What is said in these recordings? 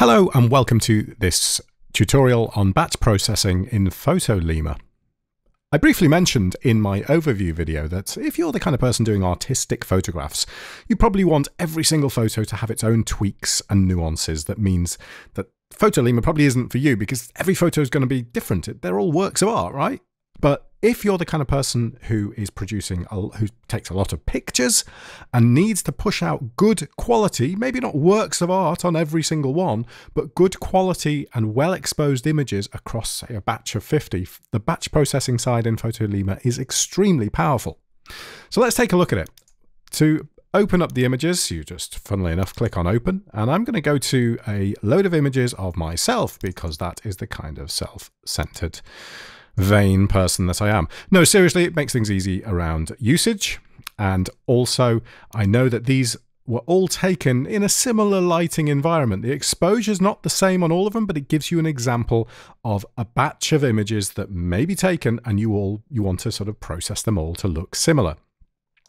Hello and welcome to this tutorial on batch processing in Photolemur. I briefly mentioned in my overview video that if you're the kind of person doing artistic photographs, you probably want every single photo to have its own tweaks and nuances. That means that Photolemur probably isn't for you because every photo is going to be different. They're all works of art, right? But if you're the kind of person who is producing, a, who takes a lot of pictures and needs to push out good quality, maybe not works of art on every single one, but good quality and well exposed images across, say, a batch of 50, the batch processing side in Photolemur is extremely powerful. So let's take a look at it. To open up the images, you just, funnily enough, click on open, and I'm going to go to a load of images of myself because that is the kind of self centered vain person that I am. No, seriously, it makes things easy around usage. And also, I know that these were all taken in a similar lighting environment. The exposure is not the same on all of them, but it gives you an example of a batch of images that may be taken and you all you want to sort of process them all to look similar.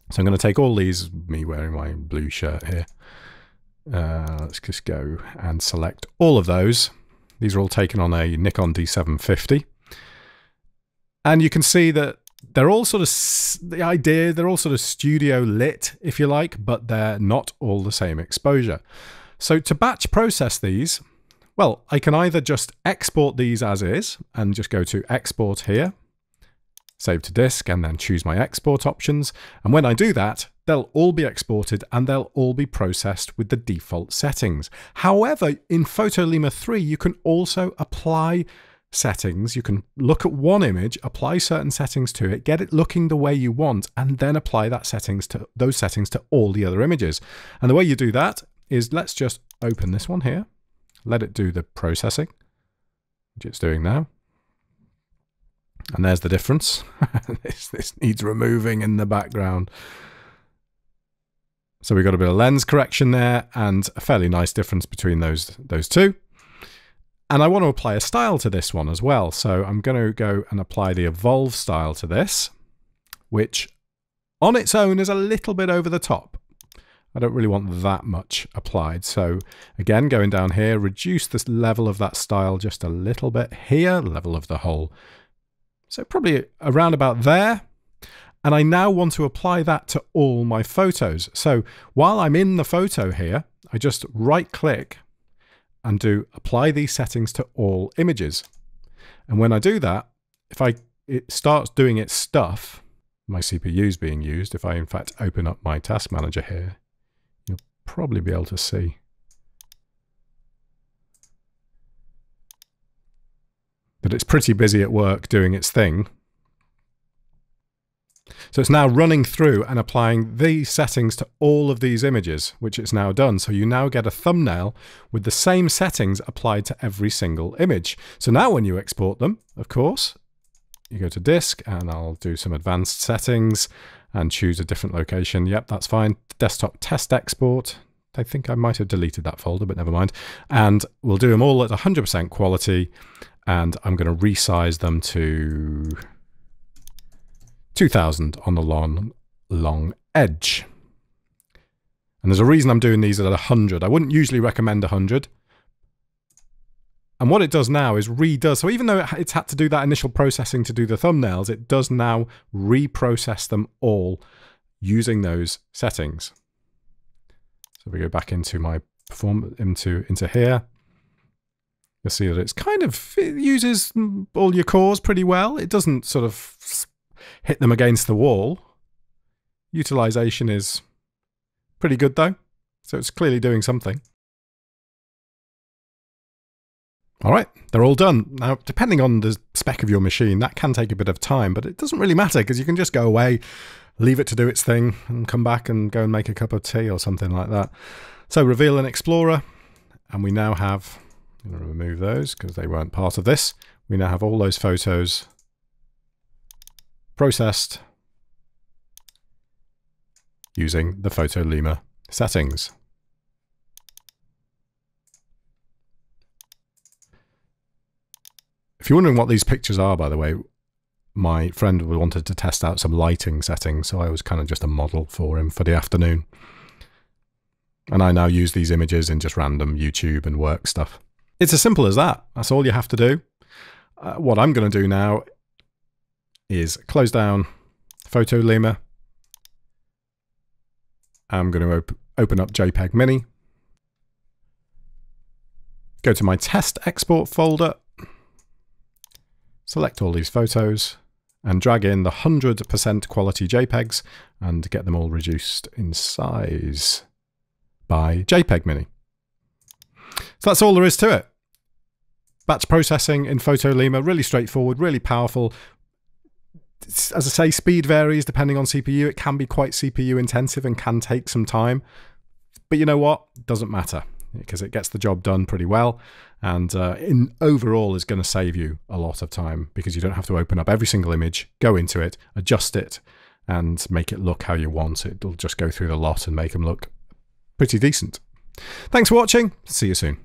So I'm going to take all these, me wearing my blue shirt here. Uh, let's just go and select all of those. These are all taken on a Nikon D750. And you can see that they're all sort of the idea, they're all sort of studio lit, if you like, but they're not all the same exposure. So to batch process these, well, I can either just export these as is and just go to export here, save to disk, and then choose my export options. And when I do that, they'll all be exported and they'll all be processed with the default settings. However, in Photolemur 3, you can also apply settings. You can look at one image, apply certain settings to it, get it looking the way you want, and then apply that settings to those settings to all the other images. And the way you do that is let's just open this one here, let it do the processing, which it's doing now. And there's the difference. this, this needs removing in the background. So we've got a bit of lens correction there and a fairly nice difference between those, those two. And I want to apply a style to this one as well. So I'm going to go and apply the evolve style to this, which on its own is a little bit over the top. I don't really want that much applied. So again, going down here, reduce this level of that style just a little bit here, level of the whole. So probably around about there. And I now want to apply that to all my photos. So while I'm in the photo here, I just right click and do apply these settings to all images. And when I do that, if I it starts doing its stuff, my CPU is being used. If I in fact open up my task manager here, you'll probably be able to see. That it's pretty busy at work doing its thing. So it's now running through and applying these settings to all of these images, which it's now done. So you now get a thumbnail with the same settings applied to every single image. So now when you export them, of course, you go to disk and I'll do some advanced settings and choose a different location. Yep, that's fine. Desktop test export. I think I might have deleted that folder, but never mind. And we'll do them all at 100% quality. And I'm going to resize them to 2000 on the long, long edge. And there's a reason I'm doing these at 100. I wouldn't usually recommend 100. And what it does now is redoes. So even though it's had to do that initial processing to do the thumbnails, it does now reprocess them all using those settings. So if we go back into my perform into into here, you'll see that it's kind of it uses all your cores pretty well. It doesn't sort of hit them against the wall. Utilization is pretty good though, so it's clearly doing something. All right, they're all done. Now, depending on the spec of your machine, that can take a bit of time, but it doesn't really matter because you can just go away, leave it to do its thing, and come back and go and make a cup of tea or something like that. So reveal an Explorer, and we now have, I'm going to remove those because they weren't part of this. We now have all those photos processed using the Photolemur settings. If you're wondering what these pictures are, by the way, my friend wanted to test out some lighting settings, so I was kind of just a model for him for the afternoon. And I now use these images in just random YouTube and work stuff. It's as simple as that. That's all you have to do. Uh, what I'm going to do now is close down Photo Photolemur. I'm going to op open up JPEG Mini. Go to my test export folder. Select all these photos and drag in the 100% quality JPEGs and get them all reduced in size by JPEG Mini. So that's all there is to it. Batch processing in Photolemur, really straightforward, really powerful. As I say, speed varies depending on CPU. It can be quite CPU intensive and can take some time. But you know what? It doesn't matter because it gets the job done pretty well and uh, in overall is going to save you a lot of time because you don't have to open up every single image, go into it, adjust it, and make it look how you want it. It'll just go through the lot and make them look pretty decent. Thanks for watching. See you soon.